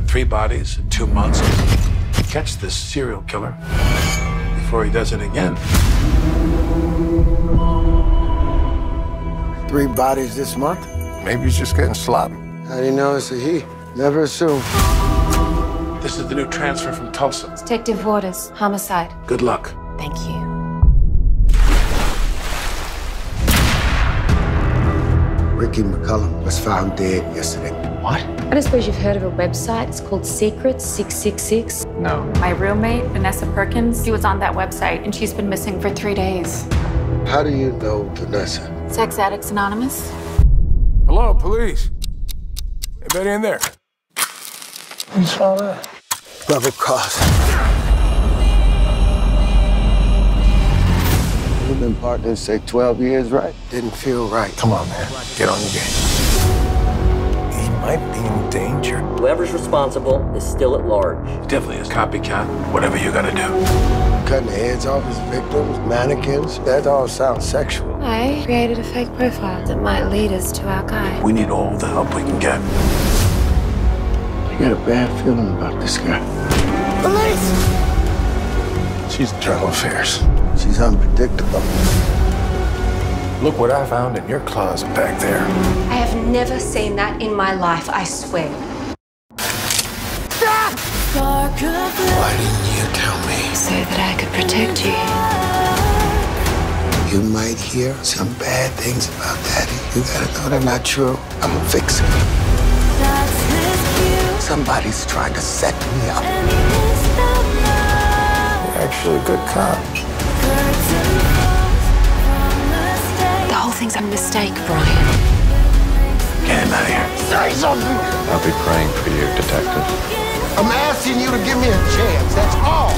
got three bodies in two months. Catch this serial killer before he does it again. Three bodies this month? Maybe he's just getting sloppy. How do you know it's a he? Never assume. This is the new transfer from Tulsa. Detective Waters, homicide. Good luck. Thank you. Ricky McCullum was found dead yesterday. What? I don't suppose you've heard of a website. It's called Secrets 666. No. My roommate, Vanessa Perkins, she was on that website and she's been missing for three days. How do you know Vanessa? Sex Addicts Anonymous? Hello, police. Anybody in there? You saw that? Rubber cross. We've been partners, say, 12 years, right? Didn't feel right. Come on, man. Get on your game. He might be in danger. Whoever's responsible is still at large. Definitely a copycat. Whatever you gotta do. Cutting the heads off his victims, mannequins. That all sounds sexual. I created a fake profile that might lead us to our guy. We need all the help we can get. I got a bad feeling about this guy. Police! She's internal affairs. She's unpredictable. Look what I found in your closet back there. I have never seen that in my life, I swear. Why didn't you tell me? So that I could protect you. You might hear some bad things about Daddy. You gotta know they're not true. I'm gonna fix it. Somebody's trying to set me up. You're actually a good cop. The whole thing's a mistake, Brian. Get him out of here. Say something! I'll be praying for you, detective. I'm asking you to give me a chance, that's all.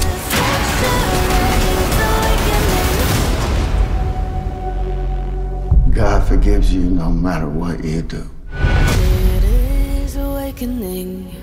God forgives you no matter what you do. It is awakening.